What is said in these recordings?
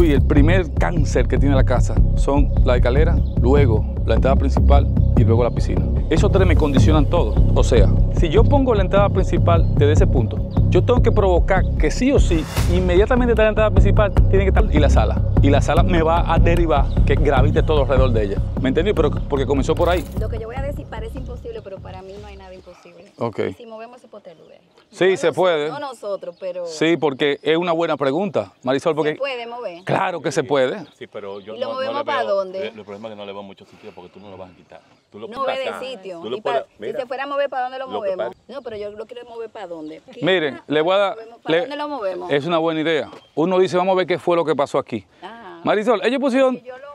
Luis, el primer cáncer que tiene la casa son la escalera, luego la entrada principal y luego la piscina. Esos tres me condicionan todo. O sea, si yo pongo la entrada principal desde ese punto, yo tengo que provocar que sí o sí, inmediatamente de la entrada principal tiene que estar y la sala. Y la sala me va a derivar que gravite todo alrededor de ella. ¿Me entendí? Pero porque comenzó por ahí. Lo que yo voy a decir parece imposible, pero para mí no hay nada imposible. Ok. Si movemos ese potelube. Sí, No se nosotros- puede. No nosotros, pero Sí, porque es una buena pregunta, Marisol, se porque puede mover. claro que se puede. Sí, pero yo ¿Y lo no, movemos no para veo- dónde? El, el problema es que no le veo mucho sentido porque tú no lo vas a quitar. Tú lo No puedes ve de sitio. Tú lo Y pa- puedes- si mira, se fuera a mover, ¿para dónde lo movemos? No, pero yo lo quiero mover para dónde. Miren, le voy a dar... ¿Para le- dónde lo movemos? Es una buena idea. Uno dice, vamos a ver qué fue lo que pasó aquí. Ajá. Marisol, ellos pusieron... Yo lo muevo.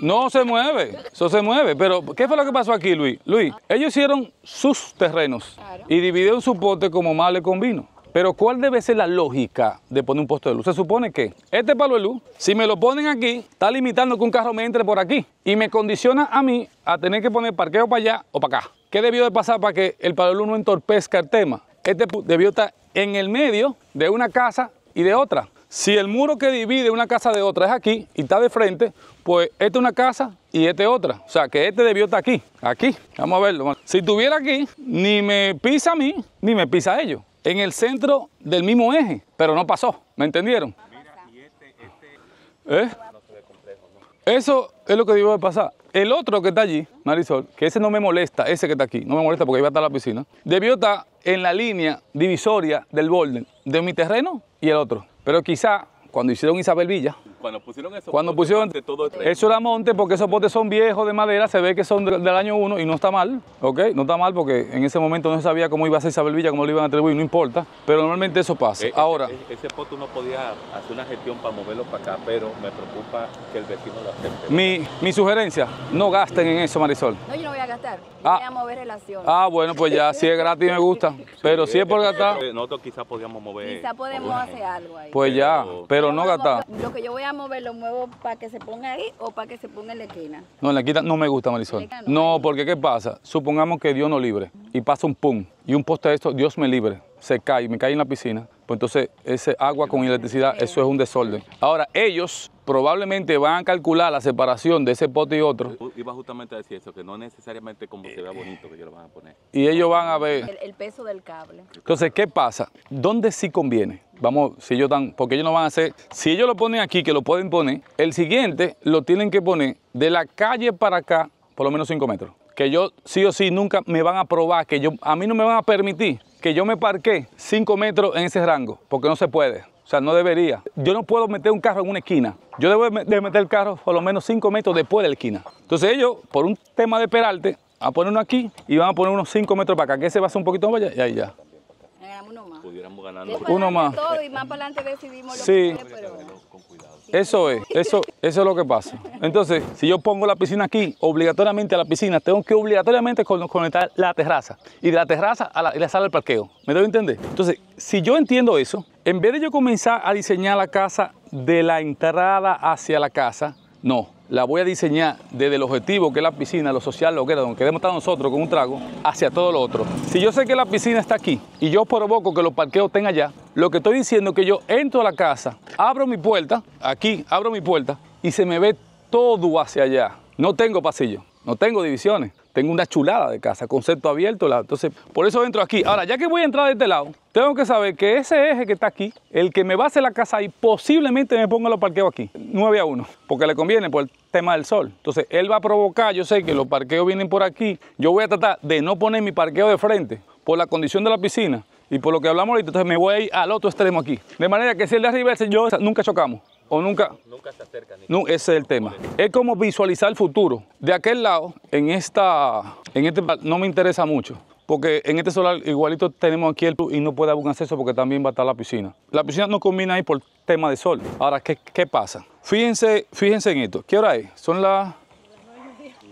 No se mueve, eso se mueve. Pero, ¿qué fue lo que pasó aquí, Luis? Luis, ellos hicieron sus terrenos Claro. y dividieron su pote como más le convino. Pero, ¿cuál debe ser la lógica de poner un poste de luz? Se supone que este palo de luz, si me lo ponen aquí, está limitando que un carro me entre por aquí y me condiciona a mí a tener que poner parqueo para allá o para acá. ¿Qué debió de pasar para que el palo de luz no entorpezca el tema? Este debió estar en el medio de una casa y de otra. Si el muro que divide una casa de otra es aquí y está de frente, pues esta es una casa y este otra. O sea, que este debió estar aquí, aquí. Vamos a verlo. Si estuviera aquí, ni me pisa a mí, ni me pisa a ellos. En el centro del mismo eje, pero no pasó. ¿Me entendieron? ¿Eh? Eso es lo que debió de pasar. El otro que está allí, Marisol, que ese no me molesta, ese que está aquí, no me molesta porque ahí va a estar la piscina, debió estar en la línea divisoria del borde de mi terreno y el otro. Pero quizá cuando hicieron Isabel Villa, Cuando pusieron eso, cuando pusieron de todo eso era monte porque esos potes son viejos de madera, se ve que son de- del año 1 y no está mal, ¿ok? No está mal porque en ese momento no se sabía cómo iba a ser Isabel Villa, cómo lo iban a atribuir, no importa, pero normalmente eso pasa. Eh, Ahora, Ese, ese pote uno podía hacer una gestión para moverlo para acá, pero me preocupa que el vecino lo acepte. mi, mi sugerencia, no gasten en eso, Marisol. No, yo no voy a gastar. Yo Ah. voy a mover relaciones. Ah, bueno, pues ya, si es gratis me gusta. Pero si es por gastar, Eh, Nosotros quizás podíamos mover. Quizá podemos hacer algo ahí. pues ya, pero no gastar. Lo que yo voy a mover lo muevo para que se ponga ahí o para que se ponga en la esquina. No, en la quita no me gusta, Marisol. No, porque ¿qué pasa? Supongamos que Dios no libre y pasa un pum y un poste de esto, Dios me libre, se cae, me cae en la piscina. Pues entonces ese agua con electricidad, eso es un desorden. Ahora, ellos probablemente van a calcular la separación de ese poste y otro Iba justamente a decir eso, que no necesariamente como se vea bonito que ellos lo van a poner. y ellos van a ver. El, el peso del cable. Entonces, ¿qué pasa? ¿Dónde sí conviene? Vamos, si ellos dan, porque ellos no van a hacer, si ellos lo ponen aquí, que lo pueden poner, el siguiente lo tienen que poner de la calle para acá, por lo menos 5 metros. Que yo sí o sí nunca me van a probar, que yo, a mí no me van a permitir que yo me parque 5 metros en ese rango, porque no se puede. O sea, no debería. Yo no puedo meter un carro en una esquina. Yo debo de meter el carro por lo menos 5 metros después de la esquina. Entonces ellos, por un tema de peralte, van a poner uno aquí y van a poner unos 5 metros para acá, que ese va a ser un poquito más allá y ahí ya. Uno más. Pudiéramos ganando Uno más. Todo y más para adelante decidimos lo Sí. que quiere, pero. Eso es, eso, eso es lo que pasa. Entonces, si yo pongo la piscina aquí, obligatoriamente a la piscina, tengo que obligatoriamente con- conectar la terraza. Y de la terraza a la, y la sala del parqueo. ¿Me debo entender? Entonces, si yo entiendo eso, en vez de yo comenzar a diseñar la casa de la entrada hacia la casa, no. La voy a diseñar desde el objetivo que es la piscina, lo social, lo que era, donde queremos estar nosotros con un trago, hacia todo lo otro. Si yo sé que la piscina está aquí y yo provoco que los parqueos estén allá, lo que estoy diciendo es que yo entro a la casa, abro mi puerta, aquí abro mi puerta y se me ve todo hacia allá. No tengo pasillo, no tengo divisiones, tengo una chulada de casa, concepto abierto. Entonces, por eso entro aquí. Ahora, ya que voy a entrar de este lado, tengo que saber que ese eje que está aquí, el que me va a hacer la casa ahí, posiblemente me ponga los parqueos aquí, 9 a 1, porque le conviene por el tema del sol. Entonces, él va a provocar, yo sé que los parqueos vienen por aquí, yo voy a tratar de no poner mi parqueo de frente por la condición de la piscina y por lo que hablamos ahorita, entonces me voy a ir al otro extremo aquí. De manera que si el de arriba yo, nunca chocamos. O nunca, Nunca se acerca no, ese es el tema. Es como visualizar el futuro. De aquel lado, en esta, en este, no me interesa mucho. Porque en este solar igualito tenemos aquí el y no puede haber un acceso porque también va a estar la piscina. La piscina no combina ahí por tema de sol. Ahora, ¿qué, qué pasa? Fíjense, fíjense en esto. ¿Qué hora es? Son las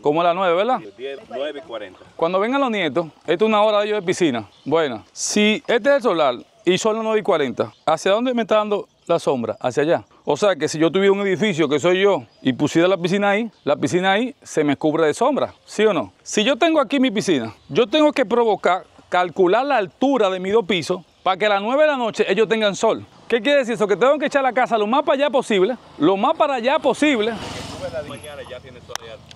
como las 9, ¿verdad? 10, 9 y 40. Cuando vengan los nietos, esto es una hora de ellos de piscina. Bueno, si este es el solar y son las 9 y 40, ¿hacia dónde me está dando la sombra? Hacia allá. O sea que si yo tuviera un edificio que soy yo y pusiera la piscina ahí, la piscina ahí se me cubre de sombra, ¿sí o no? Si yo tengo aquí mi piscina, yo tengo que provocar, calcular la altura de mis dos pisos para que a las 9 de la noche ellos tengan sol. ¿Qué quiere decir eso? Que tengo que echar la casa lo más para allá posible, lo más para allá posible.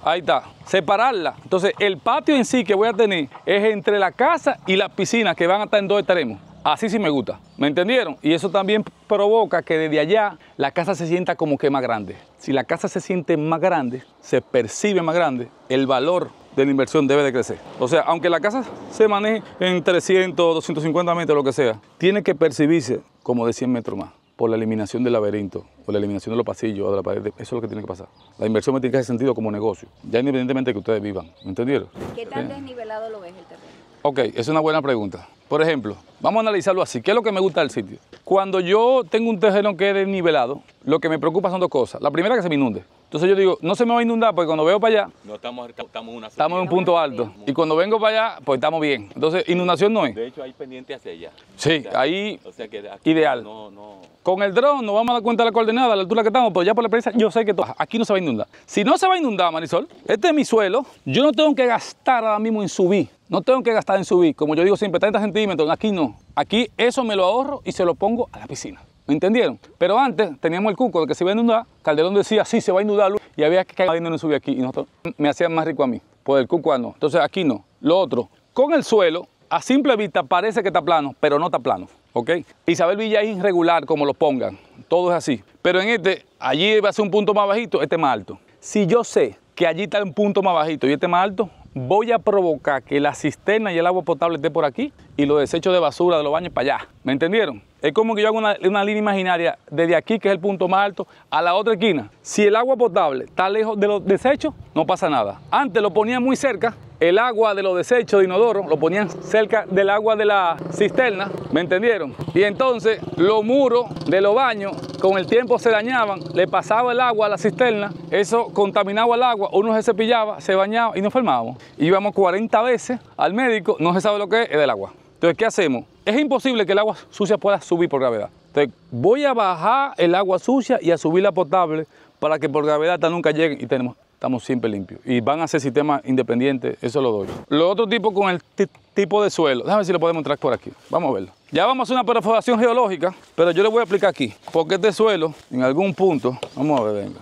Ahí está, separarla. Entonces, el patio en sí que voy a tener es entre la casa y la piscina, que van a estar en dos extremos. Así sí me gusta, ¿me entendieron? Y eso también provoca que desde allá la casa se sienta como que más grande. Si la casa se siente más grande, se percibe más grande, el valor de la inversión debe de crecer. O sea, aunque la casa se maneje en 300, 250 metros, lo que sea, tiene que percibirse como de 100 metros más por la eliminación del laberinto, por la eliminación de los pasillos o de la pared. Eso es lo que tiene que pasar. La inversión me tiene que hacer sentido como negocio, ya independientemente de que ustedes vivan. ¿Me entendieron? ¿Qué tan desnivelado lo ves el terreno? Ok, es una buena pregunta. Por ejemplo, vamos a analizarlo así. ¿Qué es lo que me gusta del sitio? Cuando yo tengo un terreno que es desnivelado, lo que me preocupa son dos cosas. La primera, que se me inunde. Entonces yo digo, no se me va a inundar porque cuando veo para allá, No estamos, estamos en una estamos en un punto alto. Y cuando vengo para allá, pues estamos bien. Entonces, inundación no es. De hecho, hay pendiente hacia allá. Sí, ahí O sea que Ideal. No, no. Con el dron nos vamos a dar cuenta de la coordenada, la altura que estamos, pero ya por la experiencia yo sé que to- aquí no se va a inundar. Si no se va a inundar, Marisol, este es mi suelo, yo no tengo que gastar ahora mismo en subir. No tengo que gastar en subir. Como yo digo siempre, 30 centímetros, aquí no. Aquí eso me lo ahorro y se lo pongo a la piscina. ¿Me entendieron? Pero antes teníamos el cuco de que se iba a inundar. Calderón decía, sí, se va a inundar. Luz", Y había que caer no subir aquí. Y nosotros me hacían más rico a mí. Por el cuco no. Entonces aquí no. Lo otro, con el suelo, a simple vista parece que está plano, pero no está plano. ¿Ok? Isabel Villa es irregular como lo pongan. Todo es así. Pero en este, allí va a ser un punto más bajito, este más alto. Si yo sé que allí está un punto más bajito y este más alto, voy a provocar que la cisterna y el agua potable esté por aquí y los desechos de basura de los baños para allá. ¿Me entendieron? Es como que yo hago una, una línea imaginaria desde aquí, que es el punto más alto, a la otra esquina. Si el agua potable está lejos de los desechos, no pasa nada. Antes lo ponían muy cerca, el agua de los desechos de inodoro lo ponían cerca del agua de la cisterna, ¿me entendieron? Y entonces los muros de los baños con el tiempo se dañaban, le pasaba el agua a la cisterna, eso contaminaba el agua, uno se cepillaba, se bañaba y nos enfermábamos. Íbamos 40 veces al médico, no se sabe lo que es, es del agua. Entonces, ¿qué hacemos? Es imposible que el agua sucia pueda subir por gravedad. Entonces, voy a bajar el agua sucia y a subir la potable para que por gravedad esta nunca lleguen y tenemos, estamos siempre limpios. Y van a ser sistemas independientes, eso lo doy. Lo otro tipo con el ti- tipo de suelo, déjame ver si lo podemos entrar por aquí. Vamos a verlo. Ya vamos a hacer una perforación geológica, pero yo le voy a explicar aquí. Porque este suelo, en algún punto, vamos a ver, venga.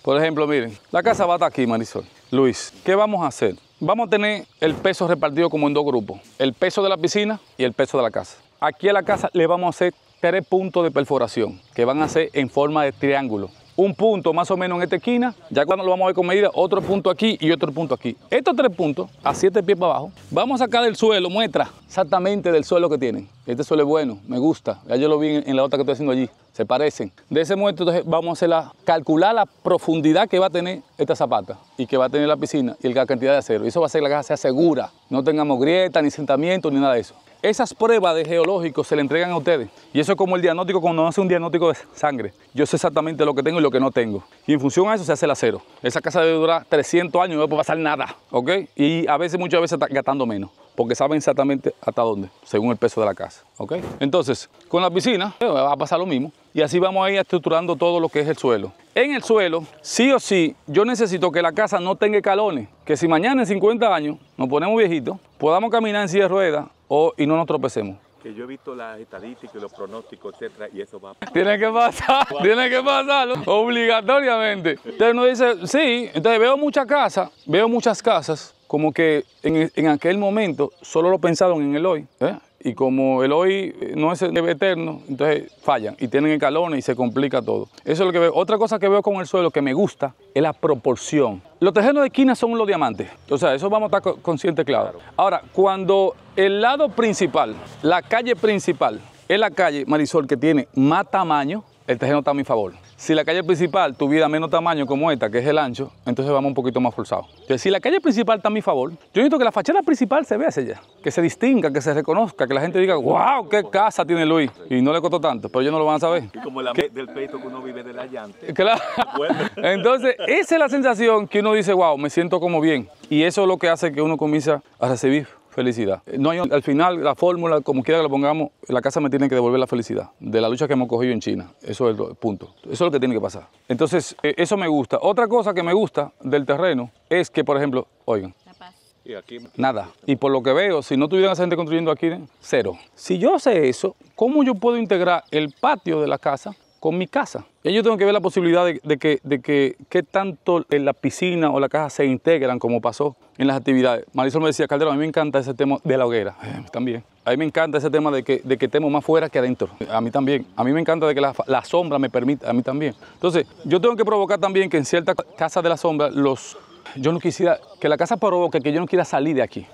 Por ejemplo, miren, la casa va hasta aquí, Marisol. Luis, ¿qué vamos a hacer? Vamos a tener el peso repartido como en dos grupos. El peso de la piscina y el peso de la casa. Aquí a la casa le vamos a hacer tres puntos de perforación que van a ser en forma de triángulo. Un punto más o menos en esta esquina, ya cuando lo vamos a ver con medida, otro punto aquí y otro punto aquí. Estos tres puntos, a siete pies para abajo, vamos a sacar del suelo, muestra exactamente del suelo que tienen. Este suelo es bueno, me gusta. Ya yo lo vi en, la otra que estoy haciendo allí. Se parecen. De ese momento, entonces, vamos a hacer la, calcular la profundidad que va a tener esta zapata y que va a tener la piscina y la cantidad de acero. Y eso va a hacer que la casa sea segura. No tengamos grieta, ni sentamiento, ni nada de eso. Esas pruebas de geológicos se le entregan a ustedes. Y eso es como el diagnóstico cuando uno hace un diagnóstico de sangre. Yo sé exactamente lo que tengo y lo que no tengo. Y en función a eso se hace el acero. Esa casa debe durar 300 años y no puede pasar nada. ¿Ok? Y a veces, muchas veces, gastando menos. Porque saben exactamente hasta dónde, según el peso de la casa. ¿Ok? Entonces, con la piscina eh, va a pasar lo mismo. Y así vamos a ir estructurando todo lo que es el suelo. En el suelo, sí o sí, yo necesito que la casa no tenga escalones. Que si mañana en 50 años nos ponemos viejitos, podamos caminar en silla de ruedas o, y no nos tropecemos. Que yo he visto las estadísticas y los pronósticos, etcétera, y eso va. Tiene que pasar, tiene que pasarlo, obligatoriamente. Entonces uno dice, sí, entonces veo muchas casas, veo muchas casas, como que en, aquel momento solo lo pensaron en el hoy. ¿eh? Y como el hoy eh, no es eterno, entonces fallan y tienen escalones y se complica todo. Eso es lo que veo. Otra cosa que veo con el suelo que me gusta es la proporción. Los terrenos de esquina son los diamantes. O sea, eso vamos a estar co- conscientes claro. Ahora, cuando el lado principal, la calle principal, es la calle Marisol que tiene más tamaño, el terreno está a mi favor. Si la calle principal tuviera menos tamaño como esta, que es el ancho, entonces vamos un poquito más forzados. Entonces, si la calle principal está a mi favor, yo necesito que la fachada principal se vea hacia allá, que se distinga, que se reconozca, que la gente diga, wow, qué casa tiene Luis. Y no le costó tanto, pero ellos no lo van a saber. Y como la del peito que uno vive de la llanta. Claro. Bueno. Entonces, esa es la sensación que uno dice, wow, me siento como bien. Y eso es lo que hace que uno comience a recibir felicidad. No hay, al final, la fórmula, como quiera que la pongamos, la casa me tiene que devolver la felicidad de la lucha que hemos cogido en China. Eso es el punto. Eso es lo que tiene que pasar. Entonces, eh, eso me gusta. Otra cosa que me gusta del terreno es que, por ejemplo, oigan, La paz. Y Y aquí Nada. Y por lo que veo, si no tuvieran esa gente construyendo aquí, cero. Si yo sé eso, ¿cómo yo puedo integrar el patio de la casa con mi casa? Y yo tengo que ver la posibilidad de, de que, de que qué tanto en la piscina o la casa se integran como pasó en las actividades. Marisol me decía, Calderón, a mí me encanta ese tema de la hoguera. Eh, también. A mí me encanta ese tema de que, de que estemos más fuera que adentro. A mí también. A mí me encanta de que la, la sombra me permita, a mí también. Entonces, yo tengo que provocar también que en ciertas casas de la sombra, los, yo no quisiera, que la casa provoque que yo no quiera salir de aquí.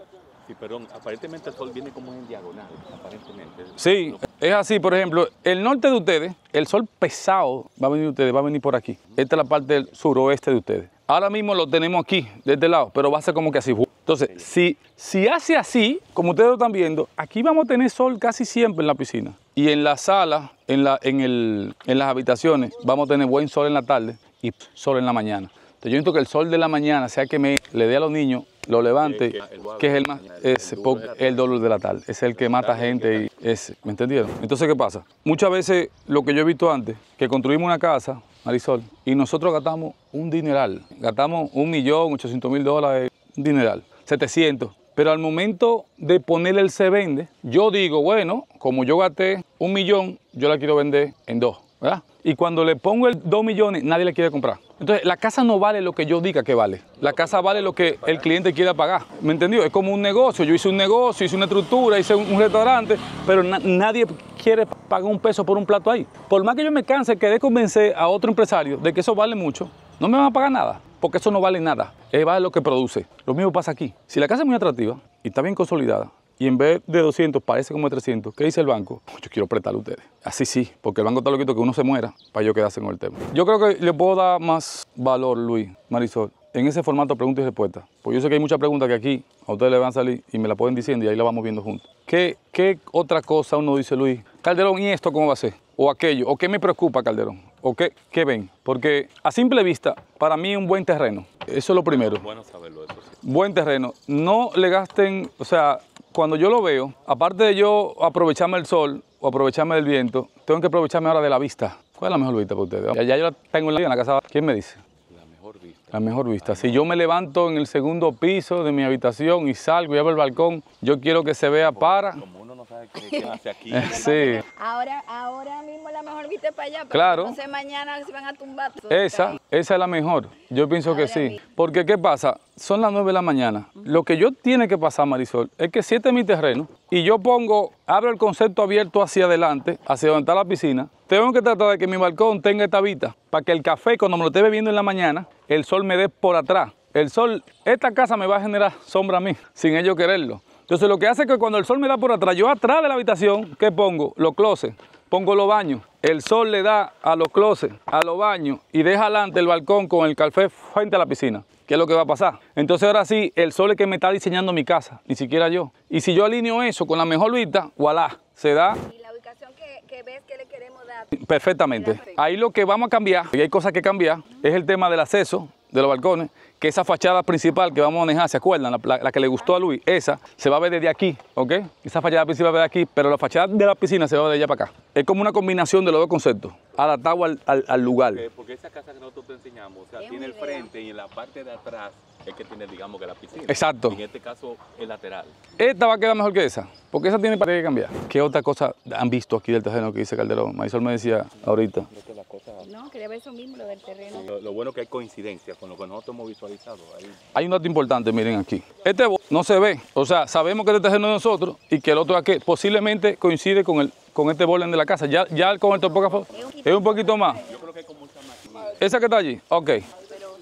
Sí, perdón, aparentemente el sol viene como en diagonal, aparentemente. Sí, es así, por ejemplo, el norte de ustedes, el sol pesado va a venir de ustedes, va a venir por aquí. Esta es la parte del suroeste de ustedes. Ahora mismo lo tenemos aquí, de este lado, pero va a ser como que así. Entonces, si, si hace así, como ustedes lo están viendo, aquí vamos a tener sol casi siempre en la piscina. Y en la sala, en, la, en, el, en las habitaciones, vamos a tener buen sol en la tarde y sol en la mañana. Entonces, yo necesito que el sol de la mañana sea que me le dé a los niños lo levante, Que- es el más, es el dolor de la tarde, es el que mata gente y es, ¿me entendieron? Entonces, ¿qué pasa? Muchas veces lo que yo he visto antes, que construimos una casa, Marisol, y nosotros gastamos un dineral, gastamos un millón, ochocientos mil dólares, un dineral, 700. Pero al momento de ponerle el se vende, yo digo, bueno, como yo gasté un millón, yo la quiero vender en dos, ¿verdad? Y cuando le pongo el dos millones, nadie la quiere comprar. Entonces, la casa no vale lo que yo diga que vale. La casa vale lo que el cliente quiera pagar. ¿Me entendió? Es como un negocio. Yo hice un negocio, hice una estructura, hice un, restaurante, pero na- nadie quiere pagar un peso por un plato ahí. Por más que yo me canse, quedé convencer a otro empresario de que eso vale mucho, no me van a pagar nada, porque eso no vale nada. Es vale lo que produce. Lo mismo pasa aquí. Si la casa es muy atractiva y está bien consolidada, y en vez de 200 parece como de 300, ¿qué dice el banco? Yo quiero prestarle a ustedes. Así sí, porque el banco está loquito que uno se muera para yo quedarse con el tema. Yo creo que le puedo dar más valor, Luis, Marisol, en ese formato preguntas y respuestas. Porque yo sé que hay muchas preguntas que aquí a ustedes le van a salir y me la pueden diciendo y ahí la vamos viendo juntos. ¿Qué, qué otra cosa uno dice, Luis? Calderón, ¿y esto cómo va a ser? O aquello, o qué me preocupa, Calderón, o qué, qué ven. Porque a simple vista, para mí es un buen terreno. Eso es lo primero Bueno saberlo, eso sí. buen terreno. No le gasten, o sea, cuando yo lo veo, aparte de yo aprovecharme del sol o aprovecharme del viento, tengo que aprovecharme ahora de la vista. ¿Cuál es la mejor vista para ustedes? Ya, ya yo la tengo en la, en la casa. ¿Quién me dice? La mejor vista. La mejor vista. Si yo me levanto en el segundo piso de mi habitación y salgo y abro el balcón, yo quiero que se vea para. Como sabe qué, qué hace aquí. Sí. Ahora, ahora mismo la mejor viste para allá. pero Claro. Sé mañana se van a tumbar. todo Esa, esa es la mejor. Yo pienso que sí. mismo. Porque, ¿qué pasa? Son las 9 de la mañana. Lo que yo tiene que pasar, Marisol, es que si este es mi terreno y yo pongo, abro el concepto abierto hacia adelante, hacia donde está la piscina, tengo que tratar de que mi balcón tenga esta vista para que el café, cuando me lo esté bebiendo en la mañana, el sol me dé por atrás. El sol, esta casa me va a generar sombra a mí, sin ello quererlo. Entonces, lo que hace es que cuando el sol me da por atrás, yo atrás de la habitación, ¿qué pongo? Los closets pongo los baños. El sol le da a los closets, a los baños y deja adelante el balcón con el café frente a la piscina. ¿Qué es lo que va a pasar? Entonces ahora sí, el sol es que me está diseñando mi casa, ni siquiera yo. Y si yo alineo eso con la mejor vista, voilà, se da Y la ubicación que, que ves que le queremos dar. perfectamente. Ahí lo que vamos a cambiar, y hay cosas que cambiar, es el tema del acceso de los balcones, que esa fachada principal que vamos a manejar, ¿se acuerdan? La, la- la que le gustó a Luis, esa se va a ver desde aquí, ¿ok? Esa fachada principal va a ver aquí, pero la fachada de la piscina se va a ver de allá para acá. Es como una combinación de los dos conceptos, adaptado al, al- al lugar. Porque, porque esa casa que nosotros te enseñamos, o sea, Es tiene el frente y en la parte de atrás es que tiene, digamos, que la piscina. Exacto. En este caso, el lateral. Esta va a quedar mejor que esa, porque esa tiene para que cambiar. ¿Qué otra cosa han visto aquí del terreno que dice Calderón? Marisol me decía ahorita. Creo que la cosa- No, quería ver eso mismo, lo del terreno. Lo, lo bueno que hay coincidencia con lo que nosotros hemos visualizado. Ahí. Hay un dato importante, miren aquí. Este no se ve, o sea, sabemos que este terreno es de nosotros y que el otro aquí posiblemente coincide con, el, con este borden de la casa. Ya, ya con el topógrafo es un poquito más. Yo creo que hay con mucha más. Esa que está allí, ok. Pero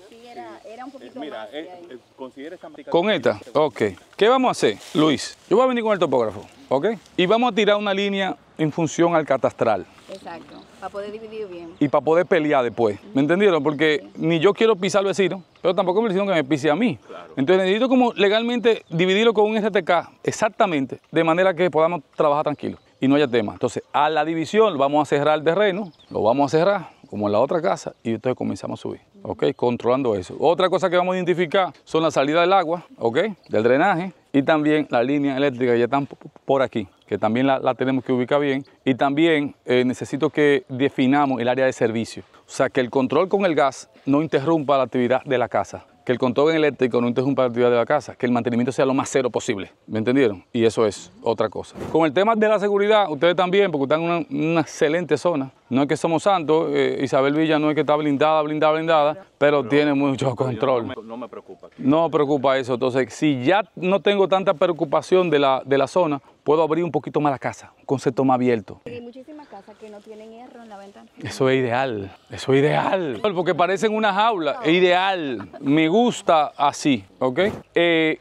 sí era, era un poquito Mira, más. de ahí. eh, considera Con esta, ok. ¿Qué vamos a hacer, Luis? Yo voy a venir con el topógrafo, ok. Y vamos a tirar una línea en función al catastral. Exacto, para poder dividir bien. y para poder pelear después. ¿Me entendieron? Porque ni yo quiero pisar al vecino, pero tampoco me vecino que me pise a mí. Entonces necesito como legalmente dividirlo con un RTK exactamente, de manera que podamos trabajar tranquilos y no haya tema. Entonces, a la división vamos a cerrar el terreno, lo vamos a cerrar como en la otra casa y entonces comenzamos a subir, ¿ok? Controlando eso. Otra cosa que vamos a identificar son la salida del agua, ¿ok? Del drenaje y también la línea eléctrica ya están por aquí, que también la, la tenemos que ubicar bien. Y también eh, necesito que definamos el área de servicio. O sea, que el control con el gas no interrumpa la actividad de la casa. Que el control eléctrico no interrumpa la actividad de la casa, que el mantenimiento sea lo más cero posible. ¿Me entendieron? Y eso es otra cosa. Con el tema de la seguridad, ustedes también, porque están en una, una excelente zona. No es que somos santos, eh, Isabel Villa no es que está blindada, blindada, blindada, pero, tiene mucho control. No me, no me preocupa. No preocupa eso. Entonces, si ya no tengo tanta preocupación de la, de la zona, puedo abrir un poquito más la casa, un concepto más abierto. Casas que no tienen hierro en la ventana. Eso es ideal, eso es ideal. Porque parecen una jaula, es ideal. Me gusta así, ¿ok? Eh,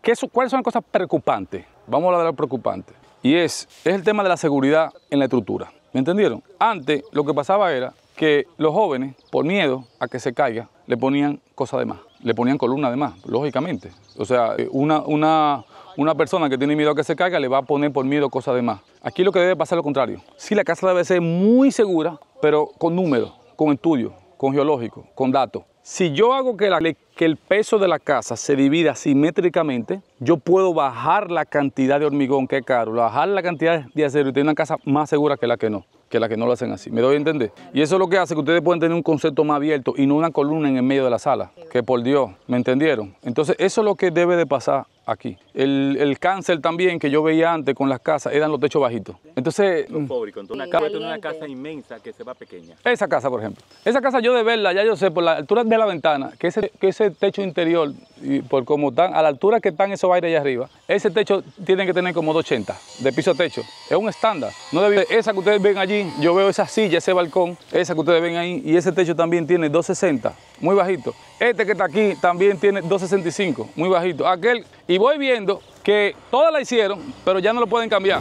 ¿qué ¿Cuáles son las cosas preocupantes? Vamos a hablar de lo preocupante. Y es, es el tema de la seguridad en la estructura. ¿Me entendieron? Antes lo que pasaba era que los jóvenes, por miedo a que se caiga, le ponían cosas de más. Le ponían columna de más, lógicamente. O sea, eh, una, una, una persona que tiene miedo a que se caiga le va a poner por miedo cosas de más. Aquí lo que debe pasar es lo contrario. Sí, la casa debe ser muy segura, pero con números, con estudios, con geológicos, con datos. Si yo hago que, que el peso de la casa se divida simétricamente, yo puedo bajar la cantidad de hormigón que es caro, bajar la cantidad de acero y tener una casa más segura que la que no, que la que no lo hacen así. ¿Me doy a entender? Y eso es lo que hace que ustedes puedan tener un concepto más abierto y no una columna en el medio de la sala. Que por Dios, ¿me entendieron? Entonces, eso es lo que debe de pasar aquí. El, el cáncer también que yo veía antes con las casas eran los techos bajitos. Entonces, mm, Fóbrico. Entonces, Sí, una, casa, una casa inmensa que se va pequeña. esa casa, por ejemplo. Esa casa yo de verla, ya yo sé por la altura de la ventana, que ese, que ese techo interior, y por cómo están, a la altura que están esos aires allá arriba, ese techo tiene que tener como 280 de piso a techo. Es un estándar. No debe- esa que ustedes ven allí, yo veo esa silla, ese balcón, esa que ustedes ven ahí, y ese techo también tiene 260, muy bajito. Este que está aquí también tiene 265, muy bajito. Aquel, y voy viendo que todas la hicieron, pero ya no lo pueden cambiar.